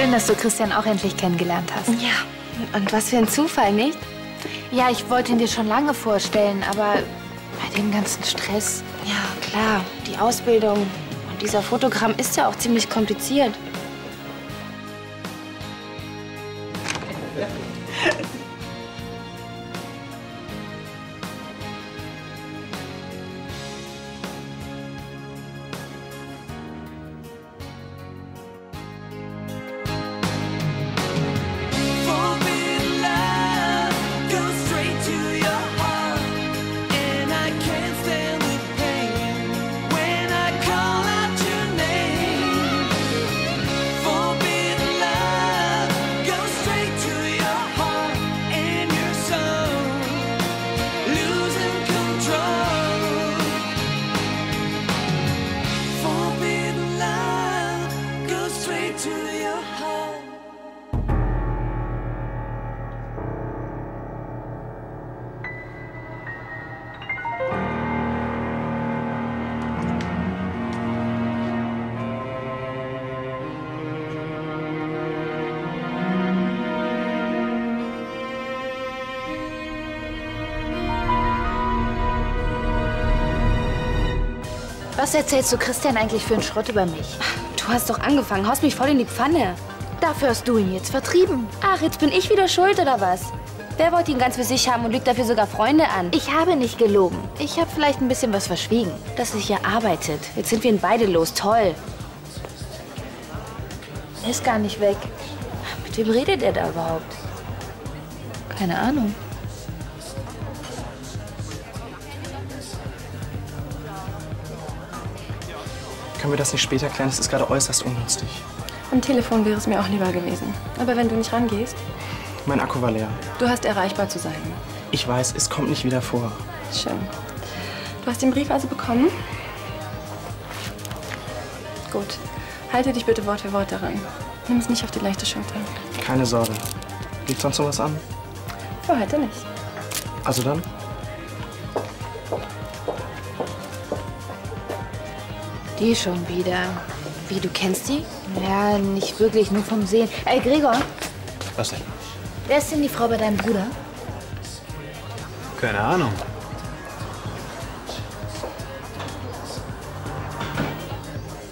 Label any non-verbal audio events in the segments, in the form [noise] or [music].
Schön, dass du Christian auch endlich kennengelernt hast. Ja, und was für ein Zufall, nicht? Ja, ich wollte ihn dir schon lange vorstellen, aber bei dem ganzen Stress. Ja, klar. Die Ausbildung und dieser Fotogramm ist ja auch ziemlich kompliziert. Was erzählst du Christian eigentlich für einen Schrott über mich? Du hast doch angefangen, haust mich voll in die Pfanne. Dafür hast du ihn jetzt vertrieben. Ach, jetzt bin ich wieder schuld, oder was? Wer wollte ihn ganz für sich haben und lügt dafür sogar Freunde an? Ich habe nicht gelogen. Ich habe vielleicht ein bisschen was verschwiegen. dass sich ja arbeitet. Jetzt sind wir ihn beide los. Toll. Er ist gar nicht weg. Mit wem redet er da überhaupt? Keine Ahnung. Können wir das nicht später klären? Es ist gerade äußerst ungünstig. Am Telefon wäre es mir auch lieber gewesen. Aber wenn du nicht rangehst, Mein Akku war leer. du hast erreichbar zu sein. Ich weiß, es kommt nicht wieder vor. Schön. Du hast den Brief also bekommen? Gut. Halte dich bitte Wort für Wort daran. Nimm es nicht auf die leichte Schulter. Keine Sorge. Liegt sonst noch was an? Für heute nicht. Also dann? Die schon wieder. Wie, du kennst die? Ja, nicht wirklich, nur vom Sehen. Ey, Gregor, Was denn? wer ist denn die Frau bei deinem Bruder? Keine Ahnung.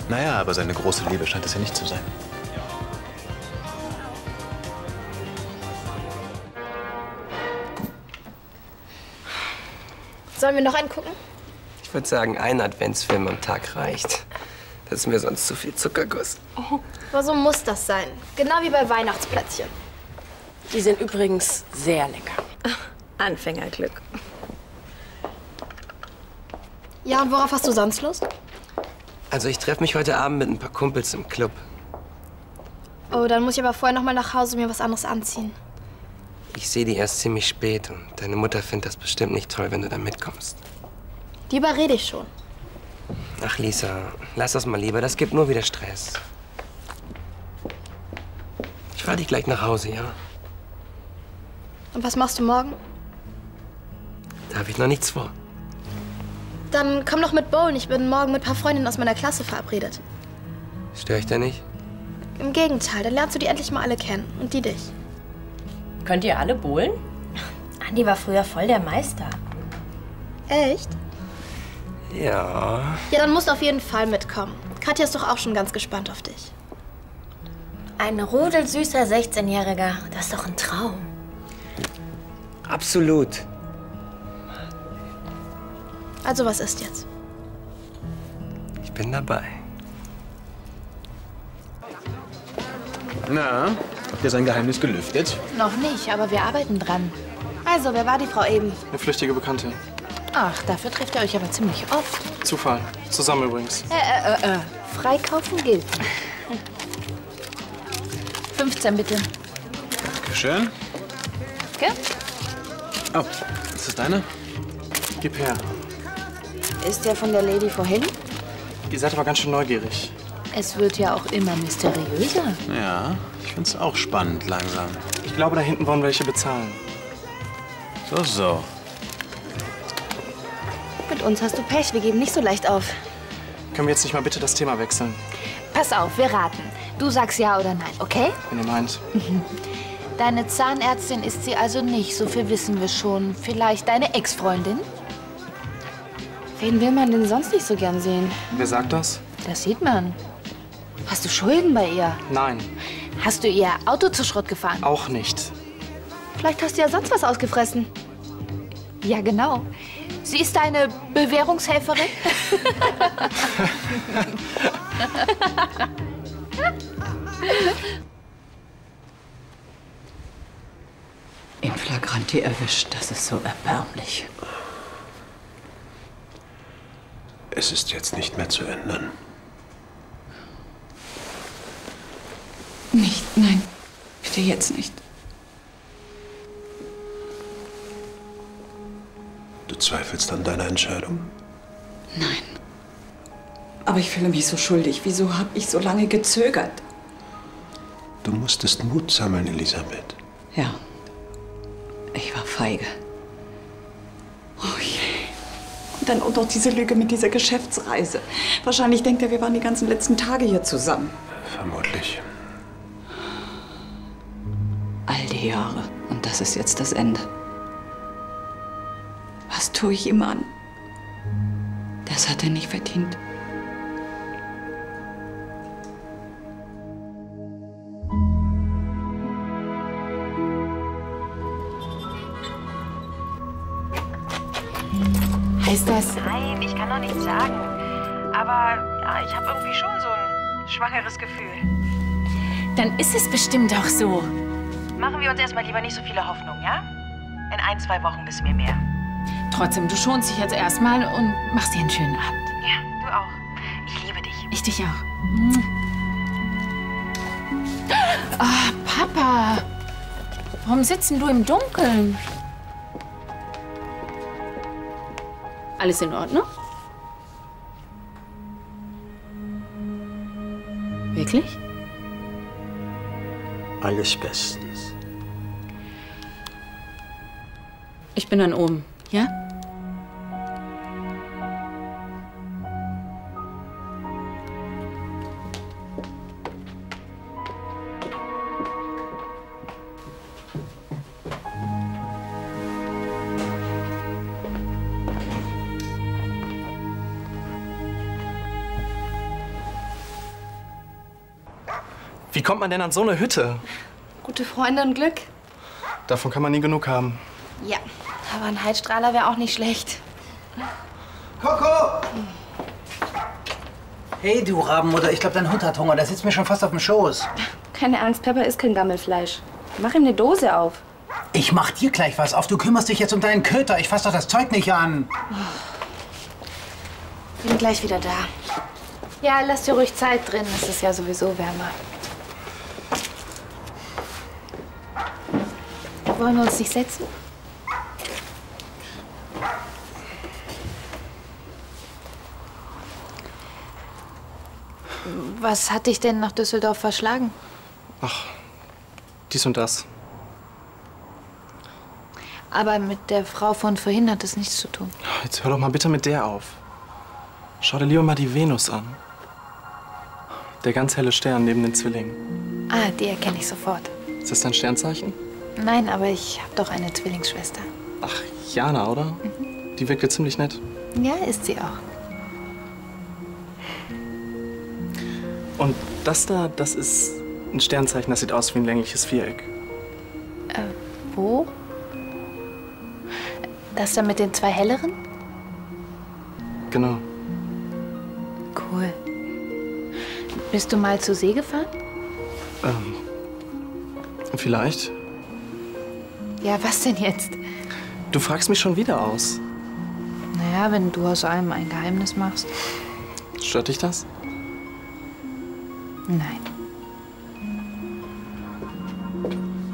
Naja, aber seine große Liebe scheint es ja nicht zu sein. Sollen wir noch einen gucken? Ich würde sagen, ein Adventsfilm am Tag reicht. Das ist mir sonst zu viel Zuckerguss. Aber so muss das sein. Genau wie bei Weihnachtsplätzchen. Die sind übrigens sehr lecker. [laughs] Anfängerglück. Ja, und worauf hast du sonst Lust? Also ich treffe mich heute Abend mit ein paar Kumpels im Club. Oh, dann muss ich aber vorher noch mal nach Hause mir was anderes anziehen. Ich sehe die erst ziemlich spät und deine Mutter findet das bestimmt nicht toll, wenn du da mitkommst. Die überrede ich schon. Ach Lisa, lass das mal lieber, das gibt nur wieder Stress. Ich fahre dich gleich nach Hause, ja? Und was machst du morgen? Da habe ich noch nichts vor. Dann komm doch mit bowlen. Ich bin morgen mit ein paar Freundinnen aus meiner Klasse verabredet. Störe ich da nicht? Im Gegenteil, dann lernst du die endlich mal alle kennen. Und die dich. Könnt ihr alle bohlen? [laughs] Andi war früher voll der Meister. Echt? Ja. Ja, dann musst du auf jeden Fall mitkommen. Katja ist doch auch schon ganz gespannt auf dich. Ein rudelsüßer 16-Jähriger. Das ist doch ein Traum. Absolut. Also, was ist jetzt? Ich bin dabei. Na, habt ihr sein Geheimnis gelüftet? Noch nicht, aber wir arbeiten dran. Also, wer war die Frau eben? Eine flüchtige Bekannte. Ach, dafür trifft ihr euch aber ziemlich oft. Zufall. Zusammen übrigens. Äh, äh, äh. Freikaufen gilt. 15 bitte. Schön. Gell? Oh, ist das deine? Gib her. Ist der von der Lady vorhin? Ihr seid aber ganz schön neugierig. Es wird ja auch immer mysteriöser. Ja, ich find's auch spannend langsam. Ich glaube, da hinten wollen welche bezahlen. So, so. Mit uns hast du Pech. Wir geben nicht so leicht auf. Können wir jetzt nicht mal bitte das Thema wechseln? Pass auf, wir raten. Du sagst ja oder nein, okay? Wenn ihr meint. [laughs] Deine Zahnärztin ist sie also nicht, so viel wissen wir schon. Vielleicht deine Ex-Freundin? Wen will man denn sonst nicht so gern sehen? Wer sagt das? Das sieht man. Hast du Schulden bei ihr? Nein, Hast du ihr Auto zu Schrott gefahren? auch nicht. Vielleicht hast du ja sonst was ausgefressen. Ja, genau. Sie ist deine Bewährungshelferin? In Flagranti erwischt, das ist so erbärmlich. Es ist jetzt nicht mehr zu ändern. Nicht, nein. Bitte jetzt nicht. Zweifelst an deiner Entscheidung? Nein. Aber ich fühle mich so schuldig. Wieso habe ich so lange gezögert? Du musstest Mut sammeln, Elisabeth. Ja. Ich war feige. Oh je. Und dann auch noch diese Lüge mit dieser Geschäftsreise. Wahrscheinlich denkt er, wir waren die ganzen letzten Tage hier zusammen. Vermutlich. All die Jahre. Und das ist jetzt das Ende. Tue ich ihm an? Das hat er nicht verdient. Heißt das, Nein, ich kann doch nichts sagen. Aber ja, ich habe irgendwie schon so ein schwangeres Gefühl. dann ist es bestimmt auch so. Machen wir uns erstmal lieber nicht so viele Hoffnungen, ja? In ein, zwei Wochen wissen wir mehr. Trotzdem, du schonst dich jetzt erstmal und machst dir einen schönen Abend. Ja, du auch. Ich liebe dich. Ich dich auch. Ah, Papa. Warum sitzen du im Dunkeln? Alles in Ordnung? Wirklich? Alles bestens. Ich bin dann oben, ja? Wie kommt man denn an so eine Hütte? Gute Freunde und Glück. Davon kann man nie genug haben. Ja, aber ein Heizstrahler wäre auch nicht schlecht. Coco! Hey, du Rabenmutter, ich glaube, dein Hund hat Hunger. Der sitzt mir schon fast auf dem Schoß. Keine Angst, Pepper isst kein Gammelfleisch. Mach ihm eine Dose auf. Ich mach dir gleich was auf. Du kümmerst dich jetzt um deinen Köter. Ich fass doch das Zeug nicht an. Bin gleich wieder da. Ja, lass dir ruhig Zeit drin. Es ist ja sowieso wärmer. Wollen wir uns nicht setzen? Was hat dich denn nach Düsseldorf verschlagen? Dies und das. Aber mit der Frau von vorhin hat es nichts zu tun. Jetzt hör doch mal bitte mit der auf. Schau dir lieber mal die Venus an. Der ganz helle Stern neben den Zwillingen. Ah, die erkenne ich sofort. Ist das dein Sternzeichen? Nein, aber ich habe doch eine Zwillingsschwester. Ach, Jana, oder? Die wirkt dir ziemlich nett. Ja, ist sie auch. Und das da, das ist ein Sternzeichen, das sieht aus wie ein längliches Viereck. Äh, wo? Das da mit den zwei helleren? Genau. Cool. Bist du mal zur See gefahren? Ähm, vielleicht. Ja, was denn jetzt? Du fragst mich schon wieder aus. Naja, wenn du aus allem ein Geheimnis machst. Stört dich das? Nein.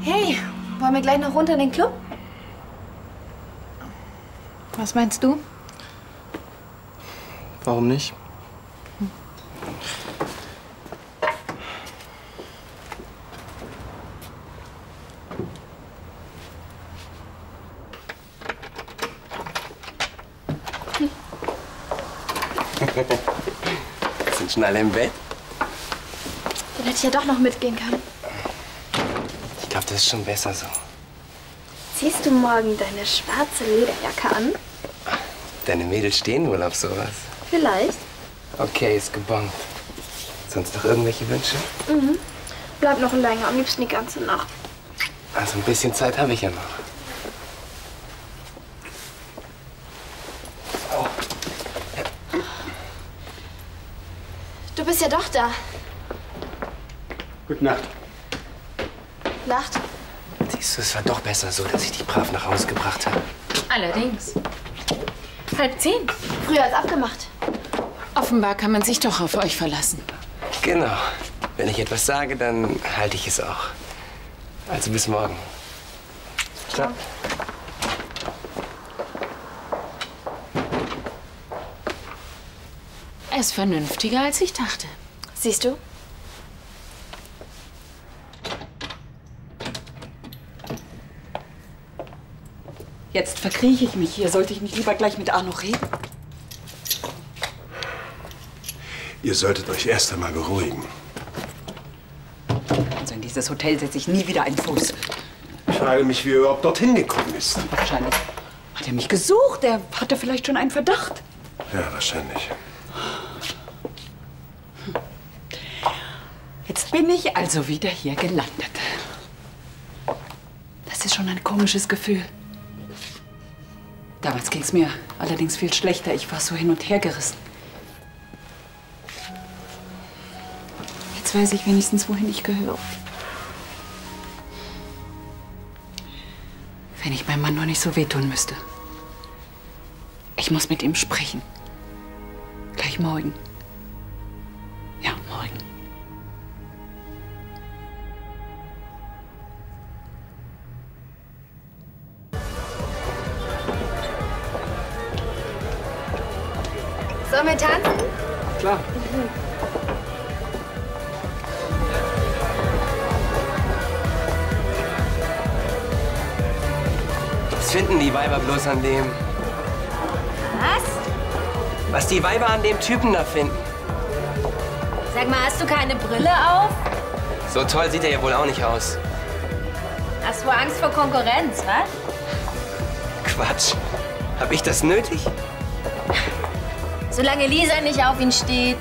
Hey, wollen wir gleich noch runter in den Club? Was meinst du? Warum nicht? Sind schon alle im Bett? Hätte ich ja doch noch mitgehen können. Ich glaube, das ist schon besser so. Ziehst du morgen deine schwarze Lederjacke an? Deine Mädels stehen wohl auf sowas. Vielleicht. Okay, ist gebongt. Sonst noch irgendwelche Wünsche? Mhm. Bleib noch länger, am liebsten die ganze Nacht. Also ein bisschen Zeit habe ich ja noch. Du bist ja doch da. Gute Nacht. Nacht. Siehst du, es war doch besser so, dass ich dich brav nach Hause gebracht habe. Allerdings. Halb zehn. Früher als abgemacht. Offenbar kann man sich doch auf euch verlassen. Genau. Wenn ich etwas sage, dann halte ich es auch. Also bis morgen. Ciao. Er ist vernünftiger, als ich dachte. Siehst du? Jetzt verkrieche ich mich hier. Sollte ich nicht lieber gleich mit Arno reden? Ihr solltet euch erst einmal beruhigen. Also in dieses Hotel setze ich nie wieder einen Fuß. Ich frage mich, wie er überhaupt dorthin gekommen ist. Wahrscheinlich hat er mich gesucht. Er hatte vielleicht schon einen Verdacht. Ja, wahrscheinlich. Jetzt bin ich also wieder hier gelandet. Das ist schon ein komisches Gefühl. Damals ging es mir allerdings viel schlechter. Ich war so hin und her gerissen. Jetzt weiß ich wenigstens, wohin ich gehöre. Wenn ich meinem Mann nur nicht so wehtun müsste. Ich muss mit ihm sprechen. Gleich morgen. Ja, morgen. Sollen wir tanzen? Klar. Was finden die Weiber bloß an dem? Was? Was die Weiber an dem Typen da finden? Sag mal, hast du keine Brille auf? So toll sieht er ja wohl auch nicht aus. Hast du Angst vor Konkurrenz, was? Quatsch. Hab ich das nötig? Solange Lisa nicht auf ihn steht.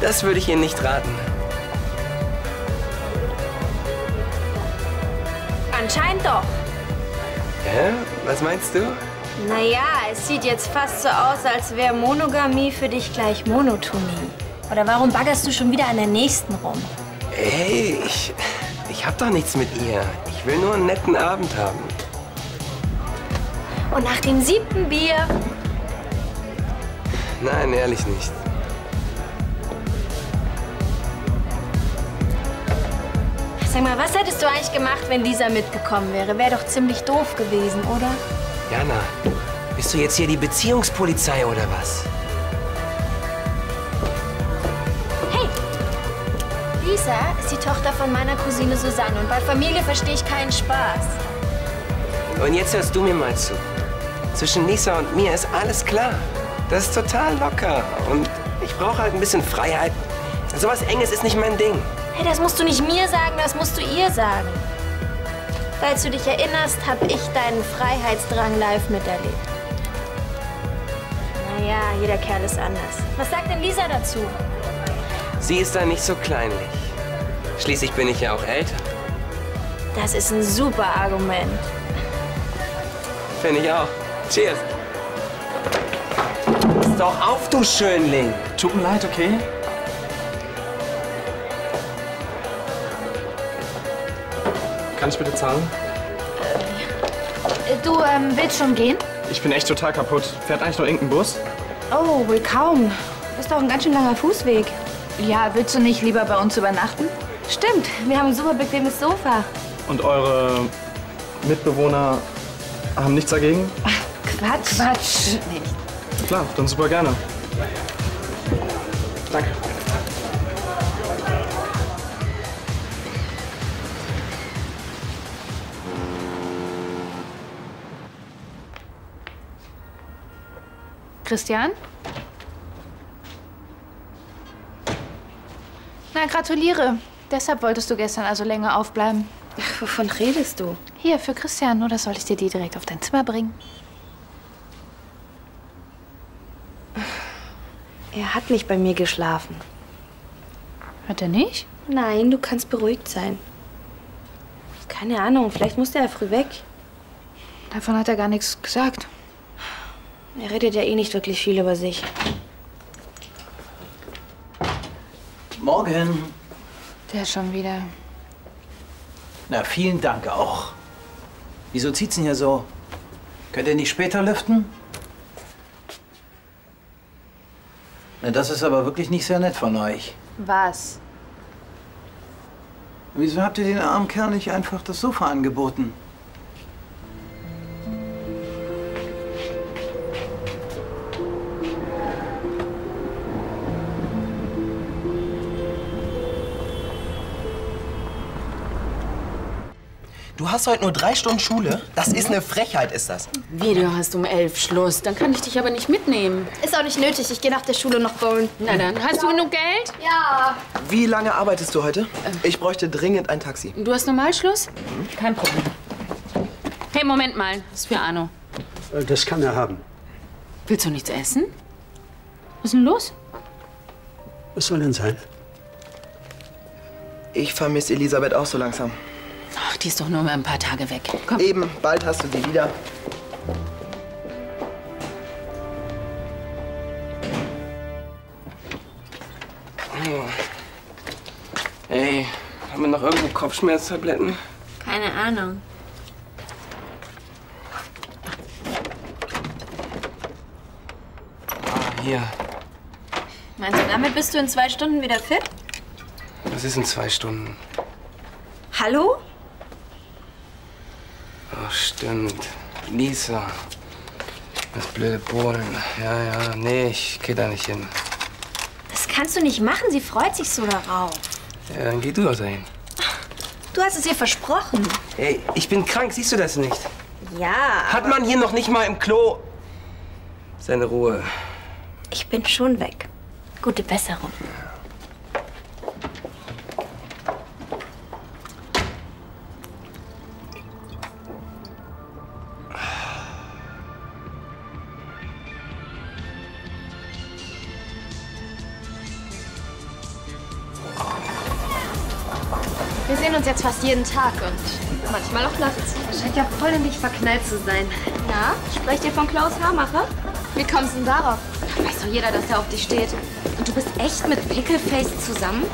Das würde ich ihr nicht raten. Anscheinend doch. Hä? Was meinst du? Naja, es sieht jetzt fast so aus, als wäre Monogamie für dich gleich Monotonie. Oder warum baggerst du schon wieder an der nächsten rum? Ey, ich, ich hab doch nichts mit ihr. Ich will nur einen netten Abend haben. Und nach dem siebten Bier Nein, ehrlich nicht. Sag mal, was hättest du eigentlich gemacht, wenn Lisa mitgekommen wäre? Wäre doch ziemlich doof gewesen, oder? Jana, bist du jetzt hier die Beziehungspolizei oder was? Hey! Lisa ist die Tochter von meiner Cousine Susanne und bei Familie verstehe ich keinen Spaß. Und jetzt hörst du mir mal zu. Zwischen Lisa und mir ist alles klar. Das ist total locker. Und ich brauche halt ein bisschen Freiheit. Sowas Enges ist nicht mein Ding. Hey, das musst du nicht mir sagen, das musst du ihr sagen. Falls du dich erinnerst, habe ich deinen Freiheitsdrang live miterlebt. Naja, jeder Kerl ist anders. Was sagt denn Lisa dazu? Sie ist da nicht so kleinlich. Schließlich bin ich ja auch älter. Das ist ein super Argument. Finde ich auch. Cheers. Pass doch auf, du Schönling. Tut mir leid, okay? Kann ich bitte zahlen? Äh, Du ähm, willst schon gehen? Ich bin echt total kaputt. Fährt eigentlich noch irgendein Bus? Oh, wohl kaum. Das ist doch ein ganz schön langer Fußweg. Ja, willst du nicht lieber bei uns übernachten? Stimmt, wir haben ein super bequemes Sofa. Und eure Mitbewohner haben nichts dagegen? Quatsch. Quatsch. Nicht. Klar, dann super gerne. Danke. Christian? Na, gratuliere. Deshalb wolltest du gestern also länger aufbleiben. Ach, wovon redest du? Hier, für Christian, oder soll ich dir die direkt auf dein Zimmer bringen? Er hat nicht bei mir geschlafen. Hat er nicht? Nein, du kannst beruhigt sein. Keine Ahnung, vielleicht musste er früh weg. Davon hat er gar nichts gesagt. Er redet ja eh nicht wirklich viel über sich. Morgen. Der schon wieder. Na, vielen Dank auch. Wieso zieht's denn hier so? Könnt ihr nicht später lüften? Na, das ist aber wirklich nicht sehr nett von euch. Was? Wieso habt ihr den armen Kerl nicht einfach das Sofa angeboten? Hast heute nur drei Stunden Schule? Das ist eine Frechheit, ist das. Wie, du hast um elf Schluss. Dann kann ich dich aber nicht mitnehmen. Ist auch nicht nötig. Ich gehe nach der Schule noch bowlen. Na dann, hast du genug Geld? Ja. Wie lange arbeitest du heute? Ich bräuchte dringend ein Taxi. Du hast Normalschluss? Kein Problem. Hey, Moment mal. Das ist für Arno. Äh, Das kann er haben. Willst du nichts essen? Was ist denn los? Was soll denn sein? Ich vermisse Elisabeth auch so langsam. Die ist doch nur mal ein paar Tage weg. Komm. Eben, bald hast du sie wieder. Ey, haben wir noch irgendwo Kopfschmerztabletten? Keine Ahnung. Ah, hier. Meinst du, damit bist du in zwei Stunden wieder fit? Das ist in zwei Stunden. Hallo? Stimmt. Lisa. Das blöde Polen. Ja, ja. Nee, ich geh da nicht hin. Das kannst du nicht machen. Sie freut sich so darauf. Ja, dann geh du doch dahin. Du hast es ihr versprochen. Hey, ich bin krank, siehst du das nicht? Ja. Hat man hier noch nicht mal im Klo seine Ruhe? Ich bin schon weg. Gute Besserung. Wir fast jeden Tag und manchmal auch nachts. Scheint ja voll in dich verknallt zu sein. Na, sprecht ihr von Klaus Haarmacher? Wie kommst du denn darauf? Weiß doch jeder, dass er auf dich steht. Und du bist echt mit Pickleface zusammen?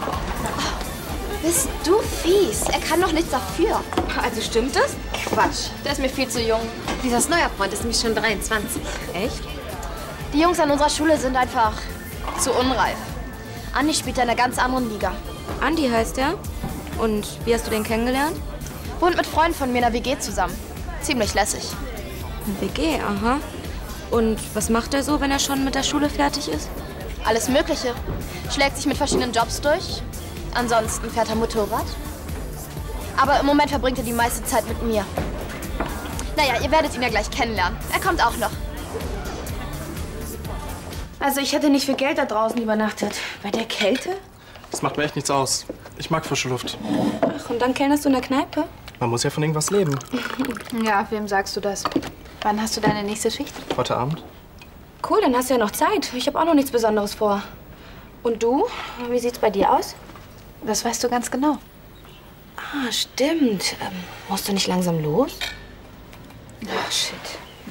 Bist du fies? Er kann doch nichts dafür. Also stimmt das? Quatsch, der ist mir viel zu jung. Lisas neuer Freund ist nämlich schon 23. Echt? Die Jungs an unserer Schule sind einfach zu unreif. Andi spielt in einer ganz anderen Liga. Andi heißt er? Und wie hast du den kennengelernt? Wohnt mit Freunden von mir in der WG zusammen. Ziemlich lässig. Eine WG, aha. Und was macht er so, wenn er schon mit der Schule fertig ist? Alles Mögliche. Schlägt sich mit verschiedenen Jobs durch. Ansonsten fährt er Motorrad. Aber im Moment verbringt er die meiste Zeit mit mir. Naja, ihr werdet ihn ja gleich kennenlernen. Er kommt auch noch. Also ich hätte nicht für Geld da draußen übernachtet. Bei der Kälte? Das macht mir echt nichts aus. Ich mag frische Luft. Ach, und dann kellnerst du in der Kneipe? Man muss ja von irgendwas leben. [laughs] Ja, wem sagst du das? Wann hast du deine nächste Schicht? Heute Abend? Cool, dann hast du ja noch Zeit. Ich habe auch noch nichts Besonderes vor. Und du? Wie sieht's bei dir aus? Das weißt du ganz genau. Ah, stimmt. Ähm, musst du nicht langsam los? Ach, shit.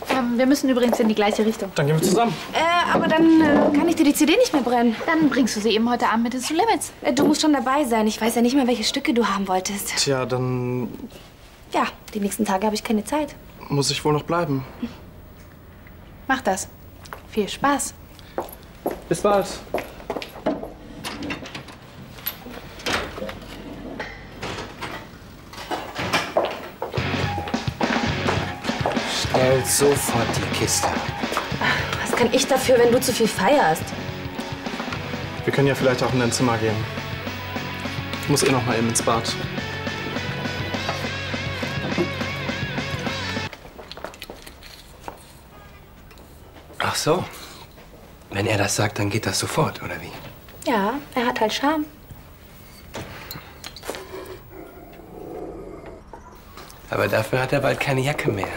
Ähm, wir müssen übrigens in die gleiche Richtung. Dann gehen wir zusammen. Äh, aber dann äh, kann ich dir die CD nicht mehr brennen. Dann bringst du sie eben heute Abend mit ins Limits. Äh, du musst schon dabei sein. Ich weiß ja nicht mehr, welche Stücke du haben wolltest. Tja, dann Ja, die nächsten Tage habe ich keine Zeit. muss ich wohl noch bleiben. Mach das. Viel Spaß. Bis bald. Holt sofort die Kiste. Was kann ich dafür, wenn du zu viel feierst? Wir können ja vielleicht auch in dein Zimmer gehen. Ich muss eh noch mal eben ins Bad. Ach so. Wenn er das sagt, dann geht das sofort, oder wie? Ja, er hat halt Charme. Aber dafür hat er bald keine Jacke mehr.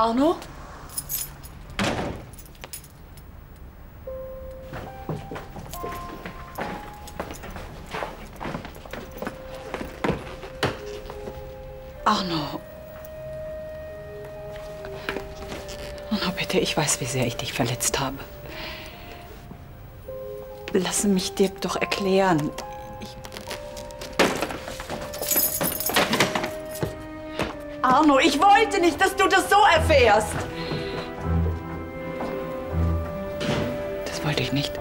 Arno? Arno. Arno, bitte, ich weiß, wie sehr ich dich verletzt habe. Lass mich dir doch erklären. Arno, ich wollte nicht, dass du das so erfährst. Das wollte ich nicht.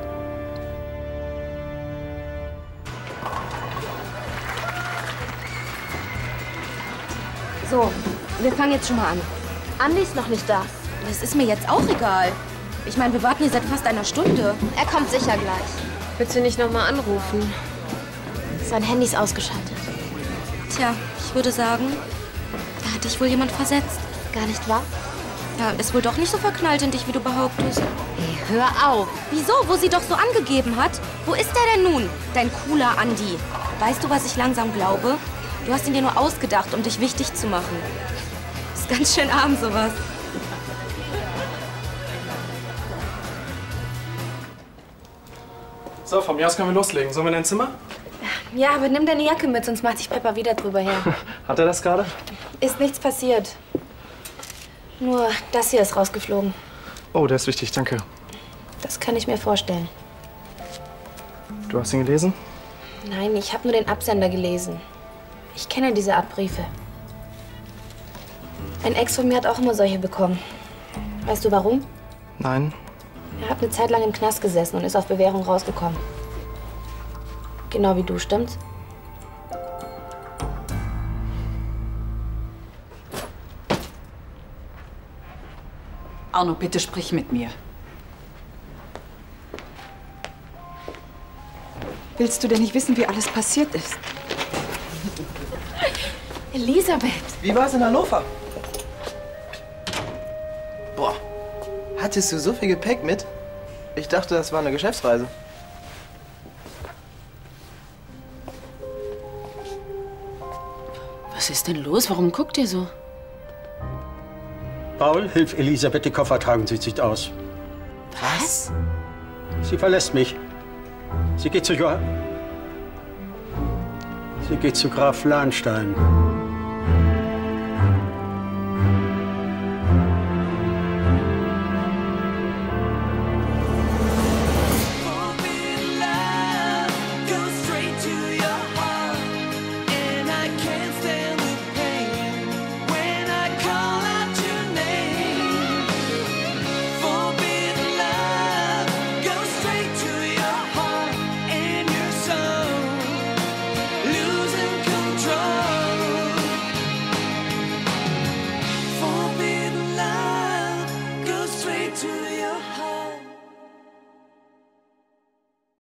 So, wir fangen jetzt schon mal an. Andi ist noch nicht da. Das ist mir jetzt auch egal. Ich meine, wir warten hier seit fast einer Stunde. Er kommt sicher gleich. Willst du nicht noch mal anrufen? Sein Handy ist ausgeschaltet. Tja, ich würde sagen, hat dich wohl jemand versetzt. Gar nicht wahr? Ja, ist wohl doch nicht so verknallt in dich, wie du behauptest. Hey, hör auf. Wieso? Wo sie doch so angegeben hat? Wo ist der denn nun? Dein cooler Andi. Weißt du, was ich langsam glaube? Du hast ihn dir nur ausgedacht, um dich wichtig zu machen. Ist ganz schön arm, sowas. So, von mir aus können wir loslegen. Sollen wir in dein Zimmer? Ja, aber nimm deine Jacke mit, sonst macht sich Pepper wieder drüber her. [laughs] Hat er das gerade? Ist nichts passiert. Nur das hier ist rausgeflogen. Oh, der ist wichtig, danke. Das kann ich mir vorstellen. Du hast ihn gelesen? Nein, ich habe nur den Absender gelesen. Ich kenne diese Art Briefe. Ein Ex von mir hat auch immer solche bekommen. Weißt du warum? Nein. Er hat eine Zeit lang im Knast gesessen und ist auf Bewährung rausgekommen. Genau wie du, stimmt's? Arno, bitte sprich mit mir. Willst du denn nicht wissen, wie alles passiert ist? [laughs] Elisabeth! Wie war es in Hannover? Boah, hattest du so viel Gepäck mit? Ich dachte, das war eine Geschäftsreise. Was ist denn los? Warum guckt ihr so? Paul, hilf Elisabeth, die Koffer tragen. Sie sieht aus. Was? Sie verlässt mich. Sie geht zu Johann. Sie geht zu Graf Lahnstein.